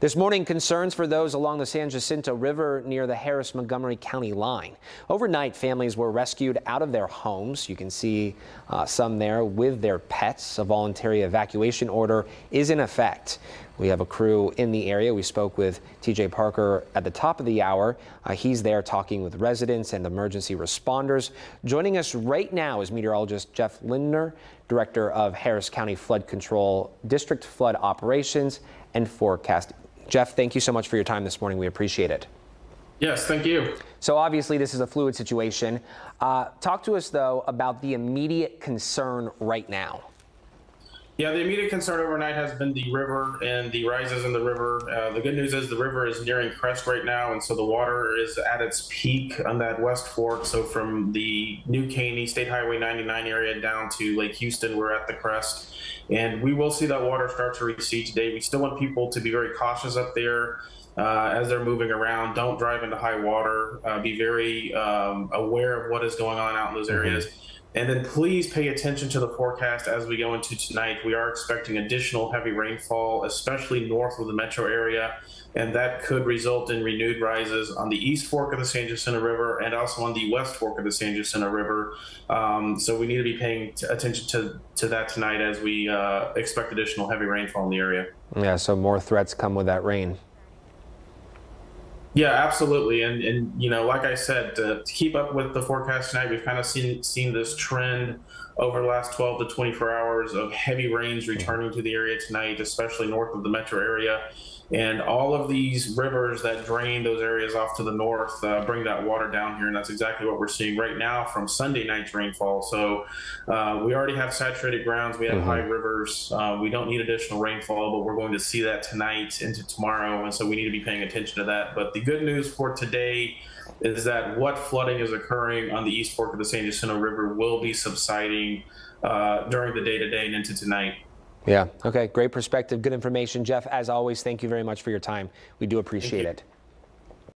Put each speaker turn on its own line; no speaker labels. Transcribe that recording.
This morning, concerns for those along the San Jacinto River near the Harris Montgomery County line. Overnight, families were rescued out of their homes. You can see uh, some there with their pets. A voluntary evacuation order is in effect. We have a crew in the area. We spoke with TJ Parker at the top of the hour. Uh, he's there talking with residents and emergency responders. Joining us right now is meteorologist Jeff Lindner, director of Harris County Flood Control District Flood Operations and Forecast. Jeff, thank you so much for your time this morning. We appreciate it.
Yes, thank you.
So obviously this is a fluid situation. Uh, talk to us though about the immediate concern right now.
Yeah, the immediate concern overnight has been the river and the rises in the river. Uh, the good news is the river is nearing crest right now, and so the water is at its peak on that West Fork. So from the New Caney State Highway 99 area down to Lake Houston, we're at the crest, and we will see that water start to recede today. We still want people to be very cautious up there. Uh, as they're moving around, don't drive into high water. Uh, be very um, aware of what is going on out in those mm-hmm. areas. Mm-hmm and then please pay attention to the forecast as we go into tonight. We are expecting additional heavy rainfall, especially north of the metro area, and that could result in renewed rises on the east fork of the San Jacinto River and also on the west fork of the San Jacinto River. Um, so we need to be paying attention to, to that tonight as we uh, expect additional heavy rainfall in the area.
Yeah, so more threats come with that rain.
Yeah, absolutely. And and you know, like I said, to, to keep up with the forecast tonight, we've kind of seen seen this trend over the last 12 to 24 hours of heavy rains returning to the area tonight, especially north of the metro area. And all of these rivers that drain those areas off to the north uh, bring that water down here. And that's exactly what we're seeing right now from Sunday night's rainfall. So uh, we already have saturated grounds. We have mm-hmm. high rivers. Uh, we don't need additional rainfall, but we're going to see that tonight into tomorrow. And so we need to be paying attention to that. But the good news for today is that what flooding is occurring on the east fork of the San Jacinto River will be subsiding uh, during the day today and into tonight.
Yeah. Okay. Great perspective. Good information. Jeff, as always, thank you very much for your time. We do appreciate it.